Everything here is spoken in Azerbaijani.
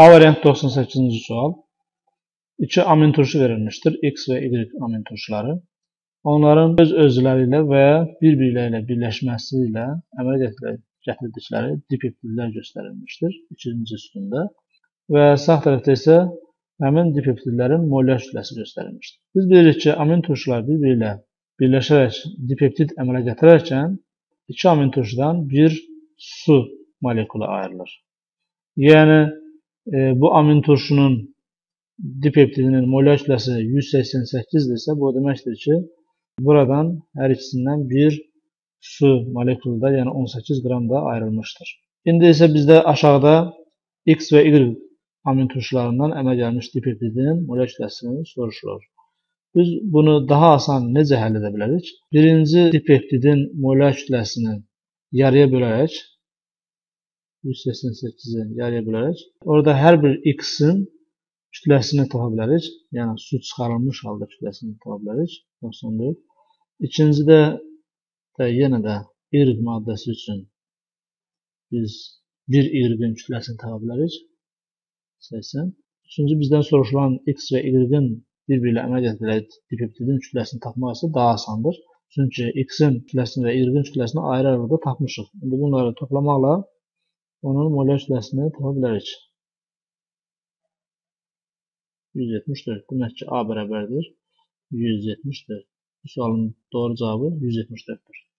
A variant 98-ci sual. İki amin turşu verilmiştir. X və Y amin turşuları. Onların öz özləri ilə və ya bir-biri ilə birləşməsi ilə əmələ gətirdikləri dipeptidlər göstərilmişdir. İkinci üstündə. Və sağ tərəfdə isə həmin dipeptidlərin molyar kütləsi göstərilmişdir. Biz bilirik ki, amin turşular bir-biri ilə birləşərək dipeptid əmələ gətirərkən iki amin turşudan bir su molekulu ayrılır. Yəni e, bu amin turşunun dipeptidinin molyar kütləsi 188-dirsə, bu deməkdir ki, buradan hər ikisindən bir su molekulu da, yəni 18 qram da ayrılmışdır. İndi isə bizdə aşağıda X və Y amin turşularından əmələ gəlmiş dipeptidin molyar kütləsini soruşulur. Biz bunu daha asan necə həll edə bilərik? Birinci dipeptidin molyar kütləsini yarıya bölərək 188-i yarıya bölərək orada hər bir x-in kütləsini tapa bilərik. Yəni su çıxarılmış halda kütləsini tapa bilərik. 94. İkincidə də yenə də y maddəsi üçün biz bir y-in kütləsini tapa bilərik. 80. Üçüncü bizdən soruşulan x və y-in bir-biri ilə əməl etdirək dipeptidin kütləsini tapmaq isə daha asandır. Çünki x-in kütləsini və y-in kütləsini ayrı-ayrılıqda tapmışıq. İndi bunları toplamaqla onun molyar kütləsini tapa bilərik. 174. Demək ki, A bərabərdir 174. Bu sualın doğru cavabı 174-dür.